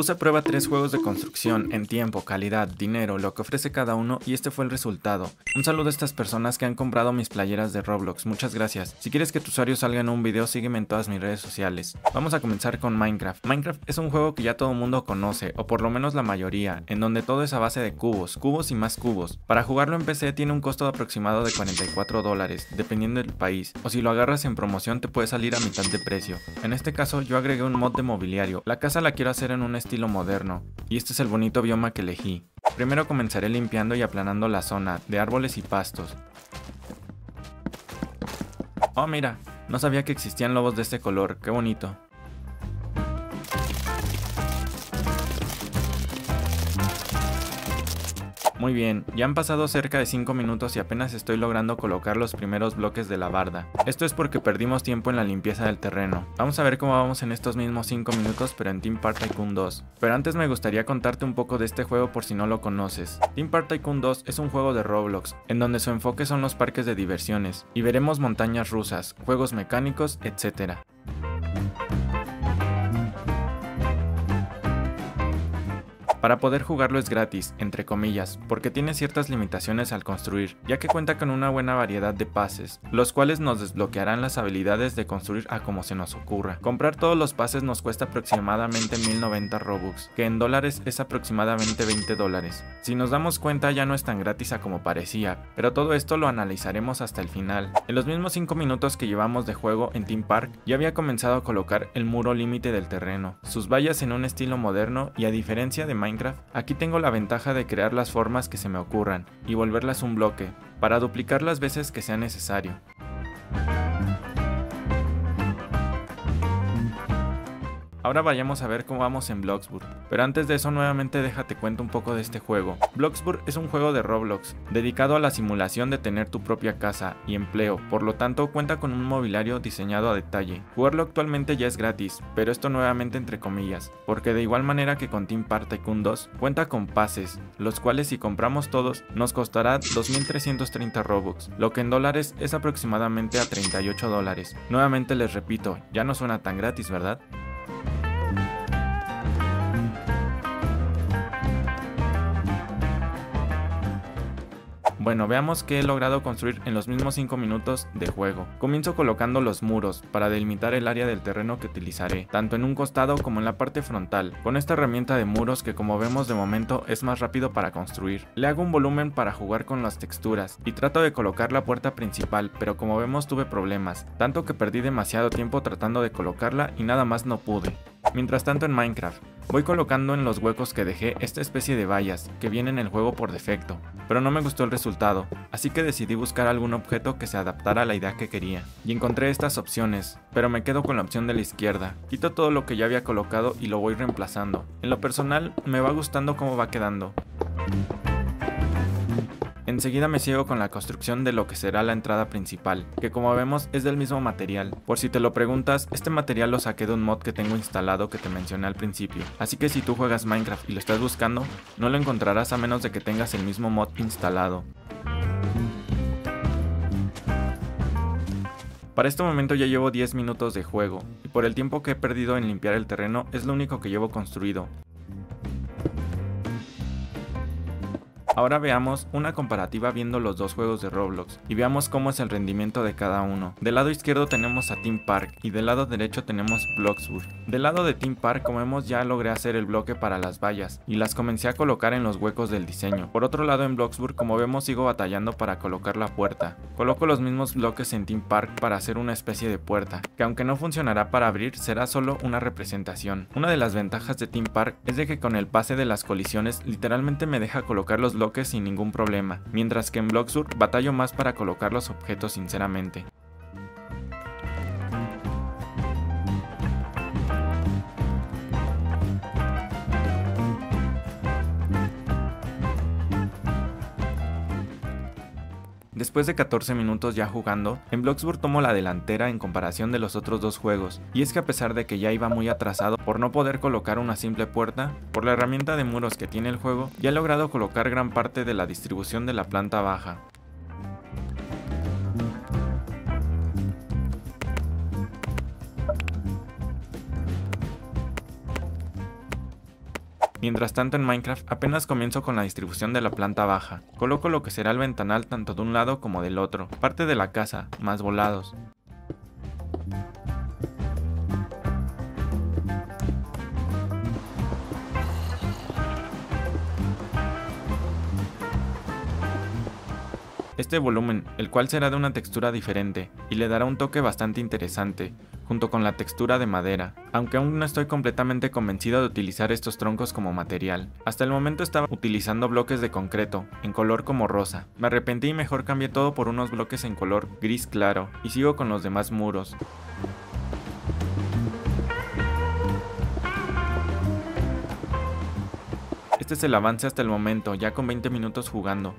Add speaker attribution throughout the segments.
Speaker 1: Puse a prueba tres juegos de construcción en tiempo, calidad, dinero, lo que ofrece cada uno y este fue el resultado. Un saludo a estas personas que han comprado mis playeras de Roblox, muchas gracias. Si quieres que tu usuario salga en un video, sígueme en todas mis redes sociales. Vamos a comenzar con Minecraft. Minecraft es un juego que ya todo mundo conoce, o por lo menos la mayoría, en donde todo es a base de cubos, cubos y más cubos. Para jugarlo en PC tiene un costo aproximado de 44 dólares, dependiendo del país, o si lo agarras en promoción te puede salir a mitad de precio. En este caso yo agregué un mod de mobiliario. La casa la quiero hacer en un estilo moderno, y este es el bonito bioma que elegí. Primero comenzaré limpiando y aplanando la zona de árboles y pastos. Oh mira, no sabía que existían lobos de este color, qué bonito. Muy bien, ya han pasado cerca de 5 minutos y apenas estoy logrando colocar los primeros bloques de la barda. Esto es porque perdimos tiempo en la limpieza del terreno. Vamos a ver cómo vamos en estos mismos 5 minutos pero en Team Park Tycoon 2. Pero antes me gustaría contarte un poco de este juego por si no lo conoces. Team Park Tycoon 2 es un juego de Roblox, en donde su enfoque son los parques de diversiones, y veremos montañas rusas, juegos mecánicos, etc. Para poder jugarlo es gratis, entre comillas, porque tiene ciertas limitaciones al construir, ya que cuenta con una buena variedad de pases, los cuales nos desbloquearán las habilidades de construir a como se nos ocurra. Comprar todos los pases nos cuesta aproximadamente 1090 Robux, que en dólares es aproximadamente 20 dólares. Si nos damos cuenta ya no es tan gratis a como parecía, pero todo esto lo analizaremos hasta el final. En los mismos 5 minutos que llevamos de juego en Team Park, ya había comenzado a colocar el muro límite del terreno, sus vallas en un estilo moderno y a diferencia de Minecraft, aquí tengo la ventaja de crear las formas que se me ocurran y volverlas un bloque, para duplicar las veces que sea necesario. Ahora vayamos a ver cómo vamos en Bloxburg, pero antes de eso nuevamente déjate cuento un poco de este juego. Bloxburg es un juego de Roblox, dedicado a la simulación de tener tu propia casa y empleo, por lo tanto cuenta con un mobiliario diseñado a detalle. Jugarlo actualmente ya es gratis, pero esto nuevamente entre comillas, porque de igual manera que con Team Park Tycoon 2, cuenta con pases, los cuales si compramos todos nos costará 2.330 Robux, lo que en dólares es aproximadamente a 38 dólares. Nuevamente les repito, ya no suena tan gratis, ¿verdad? Bueno, veamos qué he logrado construir en los mismos 5 minutos de juego. Comienzo colocando los muros para delimitar el área del terreno que utilizaré, tanto en un costado como en la parte frontal, con esta herramienta de muros que como vemos de momento es más rápido para construir. Le hago un volumen para jugar con las texturas y trato de colocar la puerta principal, pero como vemos tuve problemas, tanto que perdí demasiado tiempo tratando de colocarla y nada más no pude. Mientras tanto en Minecraft, voy colocando en los huecos que dejé esta especie de vallas que viene en el juego por defecto, pero no me gustó el resultado, así que decidí buscar algún objeto que se adaptara a la idea que quería, y encontré estas opciones, pero me quedo con la opción de la izquierda, quito todo lo que ya había colocado y lo voy reemplazando. En lo personal me va gustando cómo va quedando. Enseguida me sigo con la construcción de lo que será la entrada principal, que como vemos es del mismo material. Por si te lo preguntas, este material lo saqué de un mod que tengo instalado que te mencioné al principio. Así que si tú juegas Minecraft y lo estás buscando, no lo encontrarás a menos de que tengas el mismo mod instalado. Para este momento ya llevo 10 minutos de juego, y por el tiempo que he perdido en limpiar el terreno es lo único que llevo construido, Ahora veamos una comparativa viendo los dos juegos de Roblox y veamos cómo es el rendimiento de cada uno. Del lado izquierdo tenemos a Team Park y del lado derecho tenemos Bloxburg. Del lado de Team Park como vemos ya logré hacer el bloque para las vallas y las comencé a colocar en los huecos del diseño. Por otro lado en Bloxburg como vemos sigo batallando para colocar la puerta. Coloco los mismos bloques en Team Park para hacer una especie de puerta, que aunque no funcionará para abrir será solo una representación. Una de las ventajas de Team Park es de que con el pase de las colisiones literalmente me deja colocar los bloques sin ningún problema, mientras que en Bloxur batallo más para colocar los objetos sinceramente. Después de 14 minutos ya jugando, en Bloxburg tomo la delantera en comparación de los otros dos juegos, y es que a pesar de que ya iba muy atrasado por no poder colocar una simple puerta, por la herramienta de muros que tiene el juego, ya he logrado colocar gran parte de la distribución de la planta baja, Mientras tanto en Minecraft apenas comienzo con la distribución de la planta baja. Coloco lo que será el ventanal tanto de un lado como del otro, parte de la casa, más volados. Este volumen, el cual será de una textura diferente y le dará un toque bastante interesante, junto con la textura de madera, aunque aún no estoy completamente convencido de utilizar estos troncos como material. Hasta el momento estaba utilizando bloques de concreto, en color como rosa. Me arrepentí y mejor cambié todo por unos bloques en color gris claro, y sigo con los demás muros. Este es el avance hasta el momento, ya con 20 minutos jugando.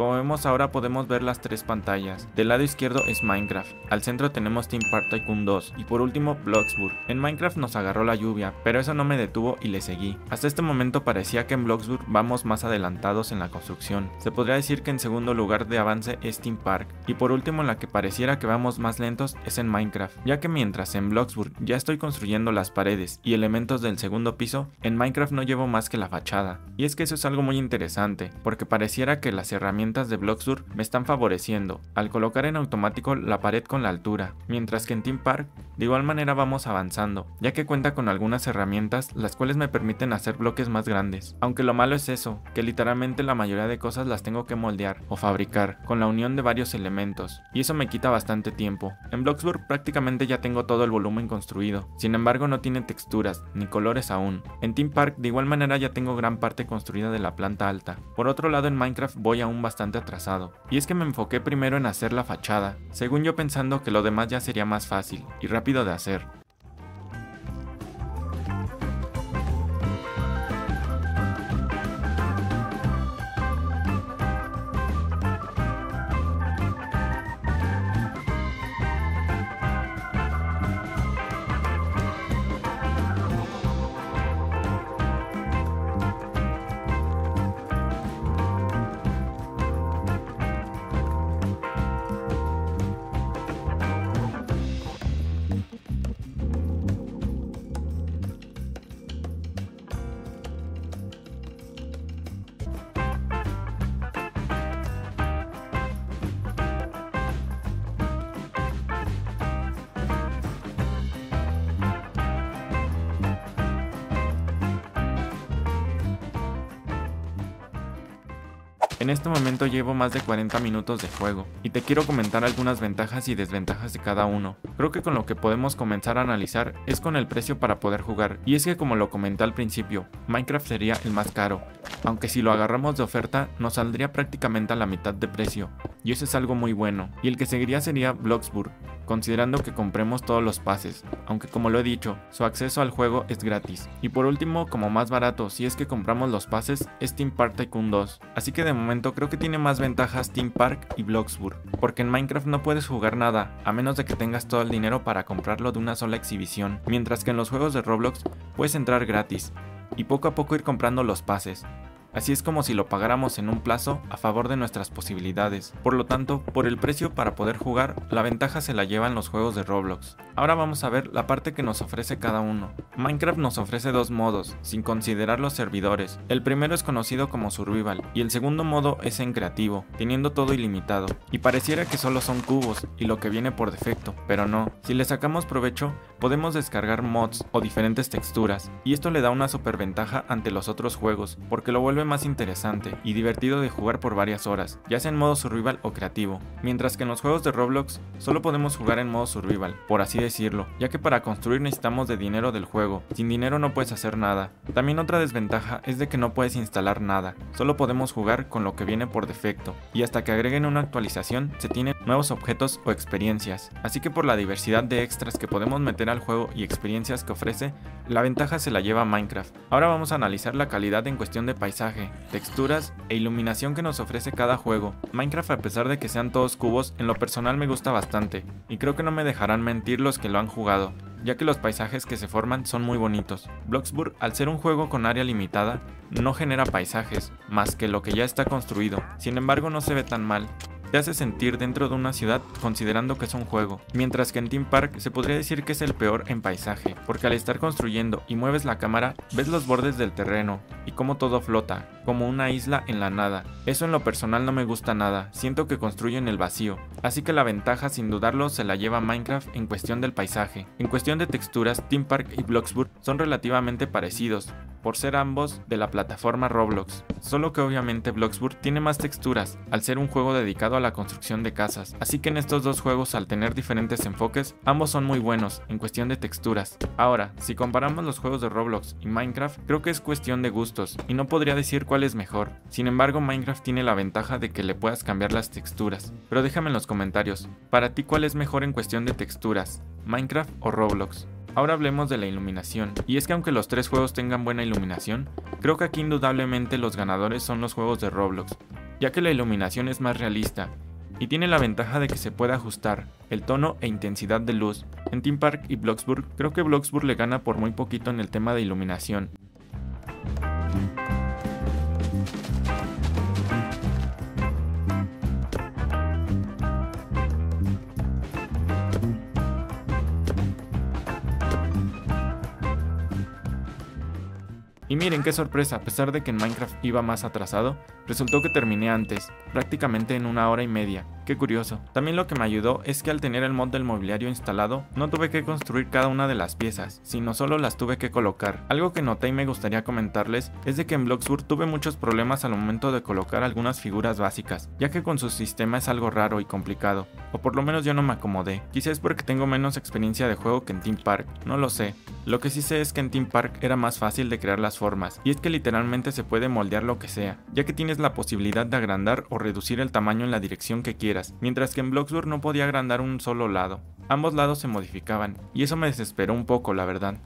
Speaker 1: Como vemos ahora podemos ver las tres pantallas. Del lado izquierdo es Minecraft, al centro tenemos Team Park Tycoon 2 y por último Bloxburg. En Minecraft nos agarró la lluvia, pero eso no me detuvo y le seguí. Hasta este momento parecía que en Bloxburg vamos más adelantados en la construcción. Se podría decir que en segundo lugar de avance es Team Park y por último en la que pareciera que vamos más lentos es en Minecraft, ya que mientras en Bloxburg ya estoy construyendo las paredes y elementos del segundo piso, en Minecraft no llevo más que la fachada. Y es que eso es algo muy interesante, porque pareciera que las herramientas de Bloxburg me están favoreciendo al colocar en automático la pared con la altura, mientras que en Team Park de igual manera vamos avanzando, ya que cuenta con algunas herramientas las cuales me permiten hacer bloques más grandes. Aunque lo malo es eso, que literalmente la mayoría de cosas las tengo que moldear o fabricar con la unión de varios elementos, y eso me quita bastante tiempo. En Bloxburg prácticamente ya tengo todo el volumen construido, sin embargo no tiene texturas ni colores aún. En Team Park de igual manera ya tengo gran parte construida de la planta alta. Por otro lado en Minecraft voy aún bastante atrasado, y es que me enfoqué primero en hacer la fachada, según yo pensando que lo demás ya sería más fácil y rápido de hacer. En este momento llevo más de 40 minutos de juego, y te quiero comentar algunas ventajas y desventajas de cada uno. Creo que con lo que podemos comenzar a analizar es con el precio para poder jugar, y es que como lo comenté al principio, Minecraft sería el más caro, aunque si lo agarramos de oferta nos saldría prácticamente a la mitad de precio, y eso es algo muy bueno, y el que seguiría sería Bloxburg, considerando que compremos todos los pases, aunque como lo he dicho, su acceso al juego es gratis. Y por último, como más barato si es que compramos los pases, es Team Park Tycoon 2, así que de momento creo que tiene más ventajas Team Park y Bloxburg, porque en Minecraft no puedes jugar nada, a menos de que tengas todo el dinero para comprarlo de una sola exhibición, mientras que en los juegos de Roblox puedes entrar gratis, y poco a poco ir comprando los pases. Así es como si lo pagáramos en un plazo a favor de nuestras posibilidades. Por lo tanto, por el precio para poder jugar, la ventaja se la llevan los juegos de Roblox. Ahora vamos a ver la parte que nos ofrece cada uno. Minecraft nos ofrece dos modos, sin considerar los servidores. El primero es conocido como Survival y el segundo modo es en creativo, teniendo todo ilimitado. Y pareciera que solo son cubos y lo que viene por defecto, pero no. Si le sacamos provecho, podemos descargar mods o diferentes texturas, y esto le da una superventaja ante los otros juegos, porque lo vuelve más interesante y divertido de jugar por varias horas, ya sea en modo survival o creativo, mientras que en los juegos de Roblox solo podemos jugar en modo survival, por así decirlo, ya que para construir necesitamos de dinero del juego, sin dinero no puedes hacer nada. También otra desventaja es de que no puedes instalar nada, solo podemos jugar con lo que viene por defecto, y hasta que agreguen una actualización se tienen nuevos objetos o experiencias, así que por la diversidad de extras que podemos meter al juego y experiencias que ofrece, la ventaja se la lleva Minecraft. Ahora vamos a analizar la calidad en cuestión de paisaje texturas e iluminación que nos ofrece cada juego. Minecraft a pesar de que sean todos cubos, en lo personal me gusta bastante, y creo que no me dejarán mentir los que lo han jugado, ya que los paisajes que se forman son muy bonitos. Bloxburg, al ser un juego con área limitada, no genera paisajes, más que lo que ya está construido, sin embargo no se ve tan mal, te hace sentir dentro de una ciudad considerando que es un juego, mientras que en Team Park se podría decir que es el peor en paisaje, porque al estar construyendo y mueves la cámara, ves los bordes del terreno y cómo todo flota, como una isla en la nada. Eso en lo personal no me gusta nada, siento que construyo en el vacío, así que la ventaja sin dudarlo se la lleva Minecraft en cuestión del paisaje. En cuestión de texturas, Team Park y Bloxburg son relativamente parecidos, por ser ambos de la plataforma Roblox, solo que obviamente Bloxburg tiene más texturas, al ser un juego dedicado a la construcción de casas, así que en estos dos juegos al tener diferentes enfoques, ambos son muy buenos en cuestión de texturas. Ahora, si comparamos los juegos de Roblox y Minecraft, creo que es cuestión de y no podría decir cuál es mejor, sin embargo Minecraft tiene la ventaja de que le puedas cambiar las texturas, pero déjame en los comentarios, para ti cuál es mejor en cuestión de texturas, Minecraft o Roblox. Ahora hablemos de la iluminación, y es que aunque los tres juegos tengan buena iluminación, creo que aquí indudablemente los ganadores son los juegos de Roblox, ya que la iluminación es más realista, y tiene la ventaja de que se puede ajustar el tono e intensidad de luz. En Team Park y Bloxburg, creo que Bloxburg le gana por muy poquito en el tema de iluminación, Y miren qué sorpresa, a pesar de que en Minecraft iba más atrasado, resultó que terminé antes, prácticamente en una hora y media. Qué curioso. También lo que me ayudó es que al tener el mod del mobiliario instalado, no tuve que construir cada una de las piezas, sino solo las tuve que colocar. Algo que noté y me gustaría comentarles es de que en Bloxburg tuve muchos problemas al momento de colocar algunas figuras básicas, ya que con su sistema es algo raro y complicado, o por lo menos yo no me acomodé. Quizás porque tengo menos experiencia de juego que en Team Park, no lo sé. Lo que sí sé es que en Team Park era más fácil de crear las formas, y es que literalmente se puede moldear lo que sea, ya que tienes la posibilidad de agrandar o reducir el tamaño en la dirección que quieras mientras que en Bloxburg no podía agrandar un solo lado. Ambos lados se modificaban, y eso me desesperó un poco, la verdad.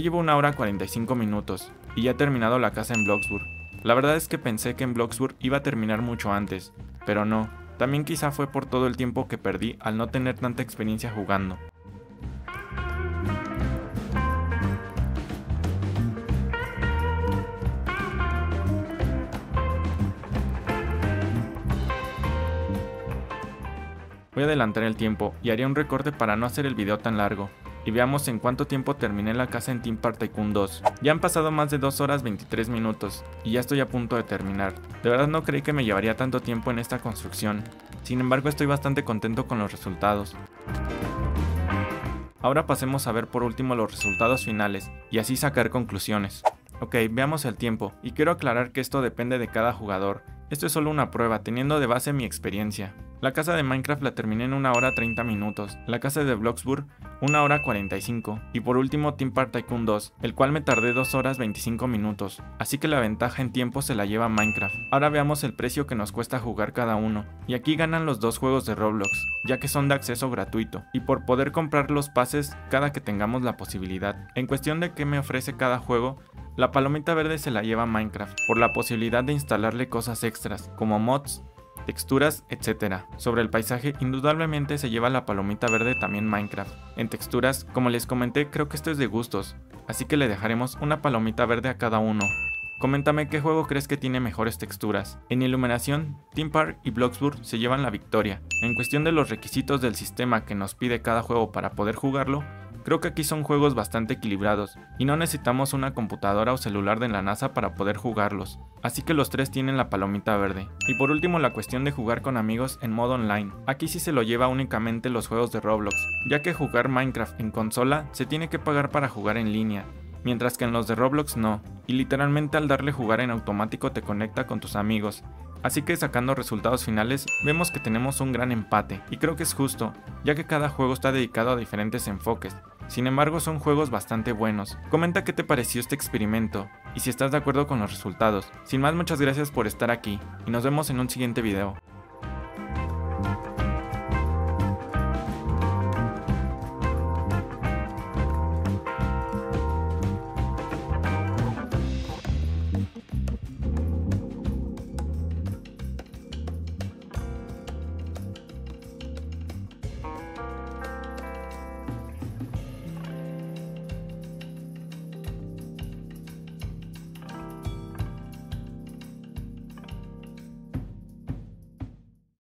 Speaker 1: Llevo una hora 45 minutos y ya he terminado la casa en Bloxburg. La verdad es que pensé que en Bloxburg iba a terminar mucho antes, pero no. También quizá fue por todo el tiempo que perdí al no tener tanta experiencia jugando. Voy a adelantar el tiempo y haré un recorte para no hacer el video tan largo y veamos en cuánto tiempo terminé la casa en Team Park Tycoon 2. Ya han pasado más de 2 horas 23 minutos y ya estoy a punto de terminar. De verdad no creí que me llevaría tanto tiempo en esta construcción. Sin embargo estoy bastante contento con los resultados. Ahora pasemos a ver por último los resultados finales y así sacar conclusiones. Ok, veamos el tiempo, y quiero aclarar que esto depende de cada jugador, esto es solo una prueba, teniendo de base mi experiencia. La casa de Minecraft la terminé en 1 hora 30 minutos, la casa de Bloxburg 1 hora 45 y por último Team Park Tycoon 2, el cual me tardé 2 horas 25 minutos, así que la ventaja en tiempo se la lleva Minecraft. Ahora veamos el precio que nos cuesta jugar cada uno, y aquí ganan los dos juegos de Roblox, ya que son de acceso gratuito, y por poder comprar los pases cada que tengamos la posibilidad. En cuestión de qué me ofrece cada juego, la palomita verde se la lleva Minecraft, por la posibilidad de instalarle cosas extras, como mods, texturas, etc. Sobre el paisaje, indudablemente se lleva la palomita verde también Minecraft. En texturas, como les comenté, creo que esto es de gustos, así que le dejaremos una palomita verde a cada uno. Coméntame qué juego crees que tiene mejores texturas. En iluminación, Team Park y Bloxburg se llevan la victoria. En cuestión de los requisitos del sistema que nos pide cada juego para poder jugarlo, Creo que aquí son juegos bastante equilibrados y no necesitamos una computadora o celular de la NASA para poder jugarlos, así que los tres tienen la palomita verde. Y por último la cuestión de jugar con amigos en modo online, aquí sí se lo lleva únicamente los juegos de Roblox, ya que jugar Minecraft en consola se tiene que pagar para jugar en línea, mientras que en los de Roblox no, y literalmente al darle jugar en automático te conecta con tus amigos, Así que sacando resultados finales, vemos que tenemos un gran empate, y creo que es justo, ya que cada juego está dedicado a diferentes enfoques, sin embargo son juegos bastante buenos. Comenta qué te pareció este experimento, y si estás de acuerdo con los resultados. Sin más muchas gracias por estar aquí, y nos vemos en un siguiente video.